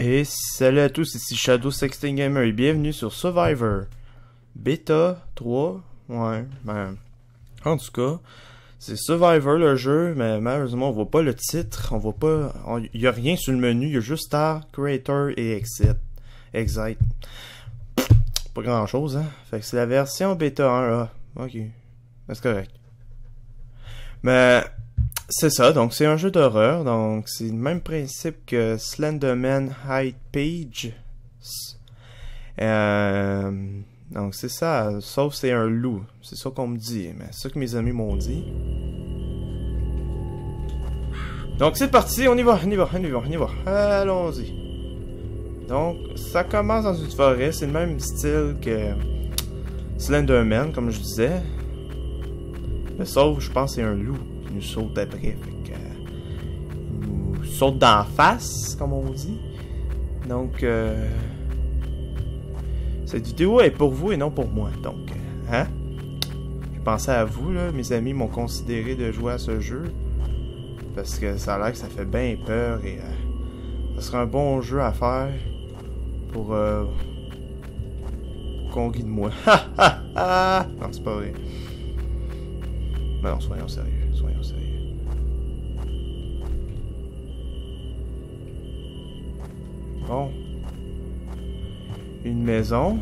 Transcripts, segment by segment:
Et salut à tous, ici Shadow Sexting Gamer et bienvenue sur Survivor. Beta 3, ouais, ben, en tout cas, c'est Survivor le jeu, mais malheureusement on voit pas le titre, on voit pas, il y a rien sur le menu, il y a juste Start, Creator et Exit. Exit. Pas grand chose, hein. Fait que c'est la version bêta 1, là. Ok. C'est correct. Mais, c'est ça, donc c'est un jeu d'horreur, donc c'est le même principe que Slenderman High Page. Euh, donc c'est ça, sauf c'est un loup, c'est ça qu'on me dit, mais c'est ça que mes amis m'ont dit. Donc c'est parti, on y va, on y va, on y va, on y va, allons-y. Donc ça commence dans une forêt, c'est le même style que Slenderman, comme je disais. Mais sauf, je pense c'est un loup nous saute après. Fait que, il nous saute d'en face, comme on dit. Donc, euh, cette vidéo est pour vous et non pour moi. Donc, euh, hein? Je pensais à vous, là. Mes amis m'ont considéré de jouer à ce jeu. Parce que ça a l'air que ça fait bien peur et euh, ce serait un bon jeu à faire pour euh, qu'on guide moi. non, c'est pas vrai. Non, soyons sérieux. Bon. Une maison.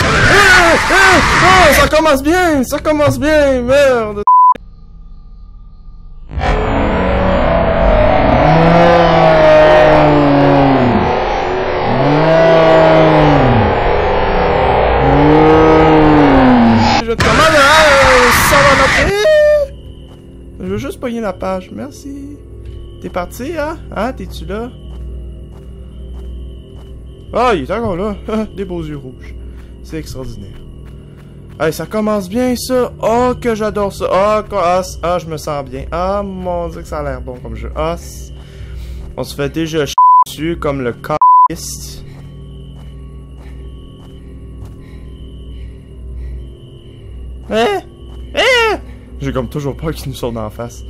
Ah! Ah! Oh, ça commence bien! Ça commence bien! Merde! La page. Merci. T'es parti, hein? Hein? T'es-tu là? Ah, il est encore là. Des beaux yeux rouges. C'est extraordinaire. Hey, ça commence bien, ça. Oh, que j'adore ça. Oh, ah, ah, je me sens bien. Ah, mon dieu, que ça a l'air bon comme jeu. Ah, on se fait déjà ch dessus comme le c***iste. Hein? Hein? J'ai comme toujours peur qu'il nous sorte d'en face.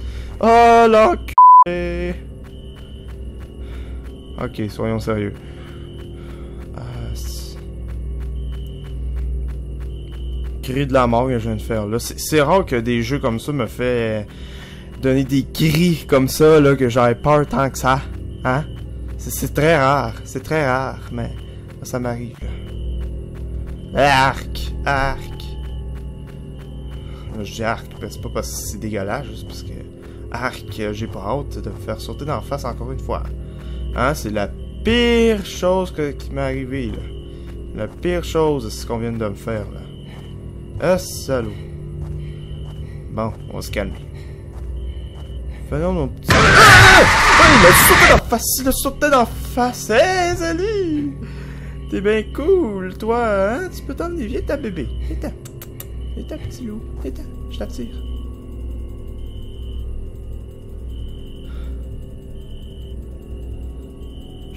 Oh, l'enculé! Ok, soyons sérieux. Ah, Cri de la mort que je viens de faire là. C'est rare que des jeux comme ça me fait donner des cris comme ça là que j'aurais peur tant que ça. Hein? C'est très rare. C'est très rare, mais ça m'arrive. Arc! Arc! Je dis arc, c'est pas parce que c'est dégueulasse, juste parce que arc, j'ai pas hâte de me faire sauter la face encore une fois. Hein, c'est la pire chose qui m'est arrivée, là. La pire chose, c'est ce qu'on vient de me faire, là. Ah, salaud. Bon, on se calmer. Faisons nos petits... Ah! Oh, il m'a sauté la face, il a sauté la face. Hey, salut! T'es bien cool, toi, hein? Tu peux t'emmener, viens ta bébé. Viens ta... Petit loup. Viens. Je t'attire.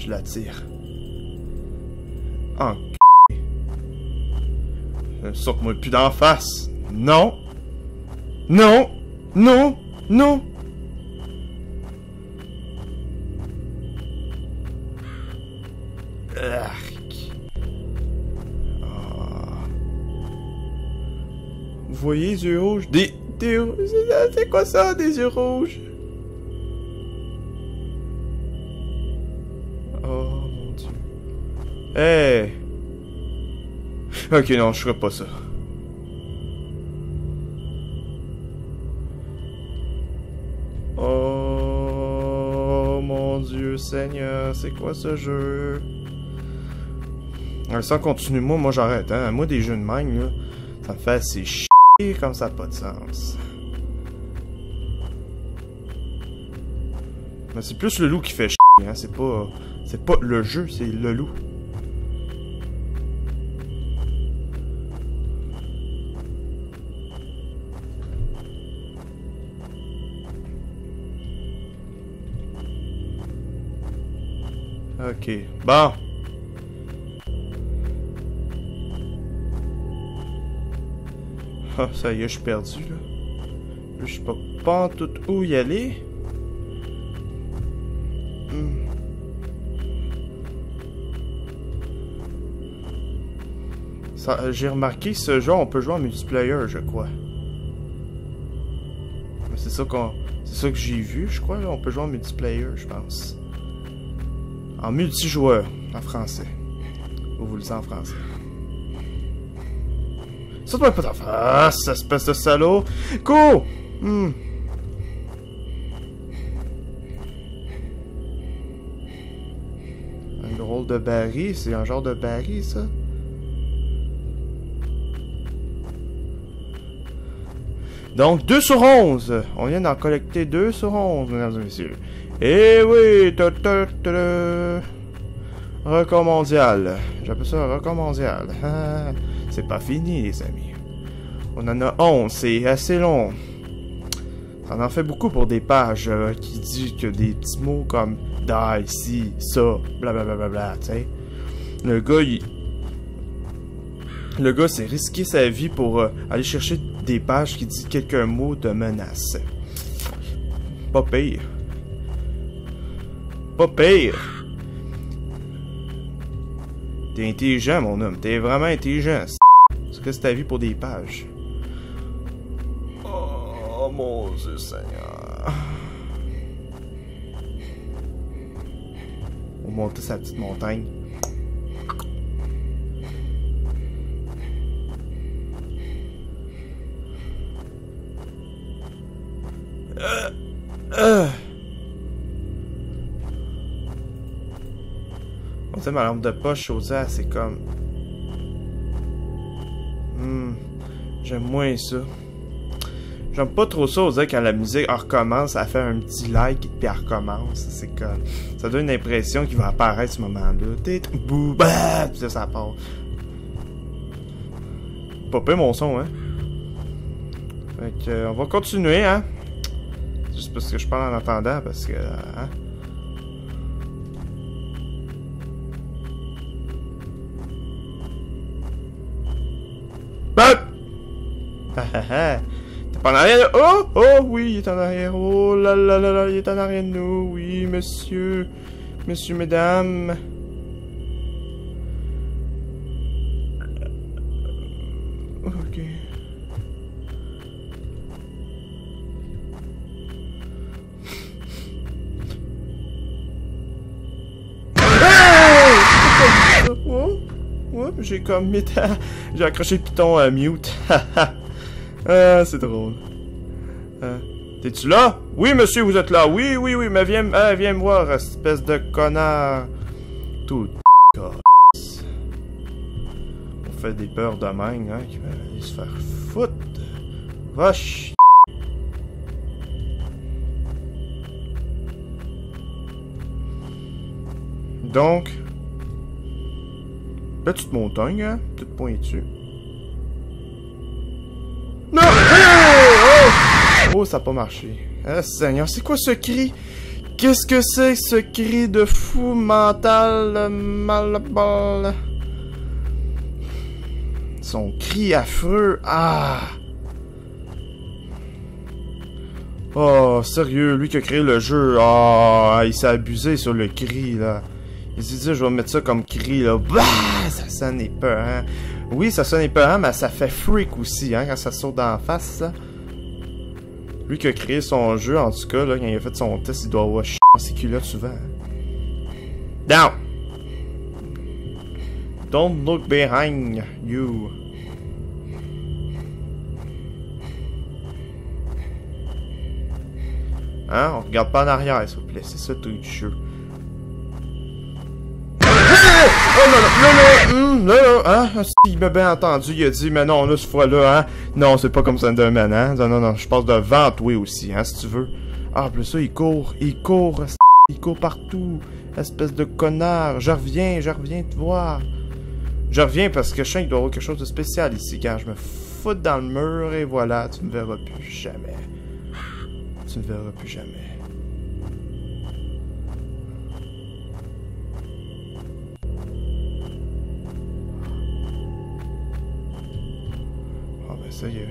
Je l'attire. En Saute-moi plus d'en face. Non. Non. Non. Non. Arc. Oh. Vous voyez yeux rouges? Des... des... C'est quoi ça, des yeux rouges? Hey! Ok, non, je ferai pas ça. Oh mon dieu Seigneur, c'est quoi ce jeu? Sans continue, moi, moi j'arrête, hein. Moi, des jeux de même, là, ça me fait assez chier comme ça pas de sens. Mais c'est plus le loup qui fait chier, hein. C'est pas... C'est pas le jeu, c'est le loup. Ok, bon. Ah, oh, ça y est, je suis perdu, là. Je sais pas, pas tout où y aller. Hmm. J'ai remarqué, ce jeu, on peut jouer en multiplayer, je crois. C'est ça qu'on... C'est ça que j'ai vu, je crois, là. On peut jouer en multiplayer, je pense. En multijoueur, en français. Ou vous le savez en français. Saute-moi pas ta face, espèce de salaud! Cours! Hmm. Un drôle de baril, c'est un genre de baril, ça? Donc, 2 sur 11. On vient d'en collecter 2 sur 11, mesdames et messieurs. Eh oui! Ta. Record mondial. J'appelle ça record mondial. C'est pas fini, les amis. On en a 11. C'est assez long. Ça en fait beaucoup pour des pages euh, qui disent que des petits mots comme die, si, ça, blablabla, bla, bla, bla, tu sais. Le gars, il... Le gars s'est risqué sa vie pour euh, aller chercher des pages qui disent quelques mots de menace. Pas pire. Pas pire. T'es intelligent, mon homme. T'es vraiment intelligent. C'est que c'est ta vie pour des pages? Oh mon Dieu Seigneur. On monte sa petite montagne. Euh, euh. Ma lampe de poche ça, c'est comme... Hmm, J'aime moins ça. J'aime pas trop ça, dirait quand la musique recommence, elle fait un petit like puis elle recommence. C'est comme. Ça donne une impression qu'il va apparaître ce moment-là. Bouh, bah, puis ça, ça part. Peu mon son, hein. Fait que, euh, on va continuer, hein. Juste parce que je parle en attendant, parce que. Hein? T'es pas en arrière? De... Oh! Oh! Oui, il est en arrière. Oh là là là là, il est en arrière de nous. Oui, monsieur. Monsieur, mesdames. Ok. Hey! Oh! Oh! J'ai comme. J'ai accroché le piton à mute. ah, c'est drôle. Euh, T'es-tu là? Oui, monsieur, vous êtes là. Oui, oui, oui, mais viens, euh, viens me voir, espèce de connard. Tout. On fait des peurs de même, hein, qui va aller se faire foutre. Va. Donc, petite montagne, hein, petite pointue. Oh! ça a pas marché. Ah, Seigneur, c'est quoi ce cri? Qu'est-ce que c'est ce cri de fou mental malbal? Son cri affreux. Ah! Oh, sérieux, lui qui a créé le jeu. Ah, il s'est abusé sur le cri, là. Il s'est dit, je vais mettre ça comme cri, là. Bah! Ça sonne épeurant. Oui, ça sonne épeurant, mais ça fait freak aussi, hein, quand ça saute d'en face, ça. Lui qui a créé son jeu, en tout cas, là, quand il a fait son test, il doit avoir chier ses culottes souvent. Down! Don't look behind you. Hein? On regarde pas en arrière, s'il vous plaît. C'est ça tout le jeu. Non, hein? Il m'a bien entendu, il a dit, mais non, là, cette fois-là, hein? Non, c'est pas comme Slenderman, hein? Non, non, non, je passe devant toi aussi, hein, si tu veux. Ah, plus ça, il court, il court, il court partout. Espèce de connard. Je reviens, je reviens te voir. Je reviens parce que je sens qu'il doit avoir quelque chose de spécial ici. Quand je me fous dans le mur et voilà, tu me verras plus jamais. Tu me verras plus jamais. ça y est.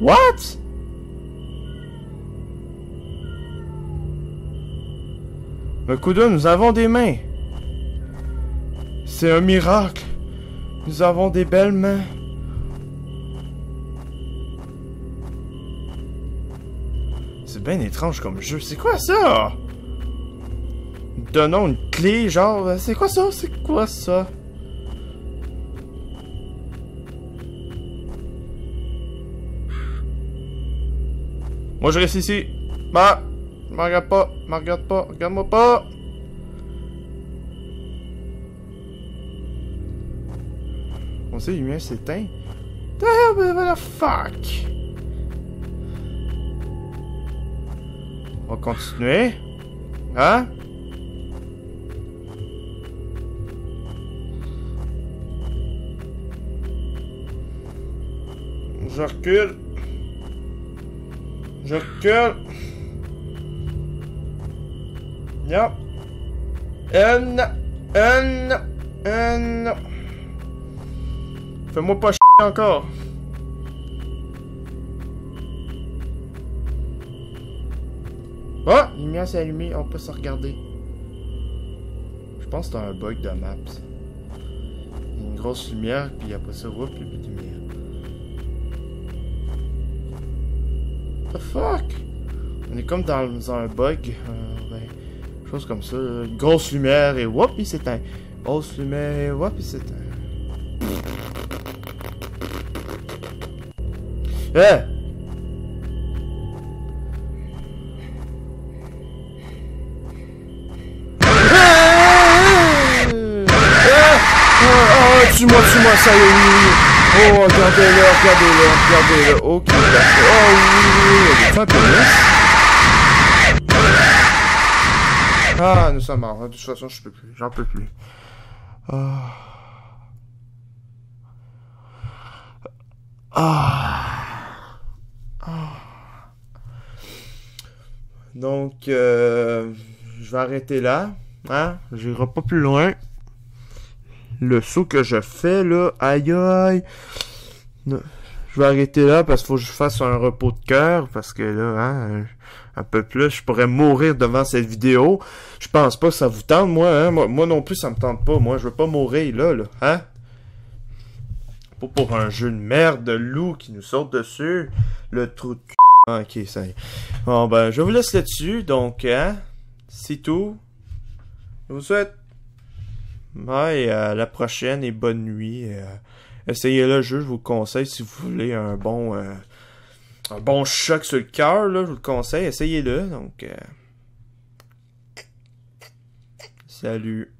What? Le nous avons des mains. C'est un miracle. Nous avons des belles mains. C'est bien étrange comme jeu. C'est quoi ça? Donnons une clé, genre. C'est quoi ça? C'est quoi ça? Moi, je reste ici. Bah, me regarde pas, me regarde pas, regarde-moi pas. On sait, lumière s'éteint. What the fuck? On va continuer. Hein? Je recule. Je recule. Yep. N. N. N. Fais-moi pas chier encore. Oh! La lumière s'est allumée, on peut se regarder. Je pense que c'est un bug de maps. Une grosse lumière, puis après ça, whoop, plus de lumière. The fuck? On est comme dans, un bug. Euh, ben, chose comme ça. Une grosse lumière et whoop, il s'éteint. Grosse lumière et whoop, il s'éteint. Eh! Tue-moi, tue-moi, ça y est, oui. Oh, regardez-le, regardez-le, regardez-le. Ok, d'accord. Oh, oui, oui. Fabulous. Ah, nous sommes morts. De toute façon, je peux plus. J'en peux plus. Ah. Ah. Donc, euh, je vais arrêter là. Hein? J'irai pas plus loin le saut que je fais là, aïe aïe. Je vais arrêter là parce qu'il faut que je fasse un repos de cœur parce que là, hein, un peu plus, je pourrais mourir devant cette vidéo. Je pense pas que ça vous tente, moi, hein. Moi, non plus, ça me tente pas. Moi, je veux pas mourir là, là, hein. Pas pour un jeu de merde de loup qui nous saute dessus. Le trou de. Ah, ok, ça y est. Bon, ben, je vous laisse là-dessus. Donc, hein, c'est tout. Je vous souhaite Ouais, à la prochaine et bonne nuit. Euh, essayez le jeu, je vous le conseille si vous voulez un bon euh, un bon choc sur le cœur, là, je vous le conseille, essayez-le. Donc euh, Salut.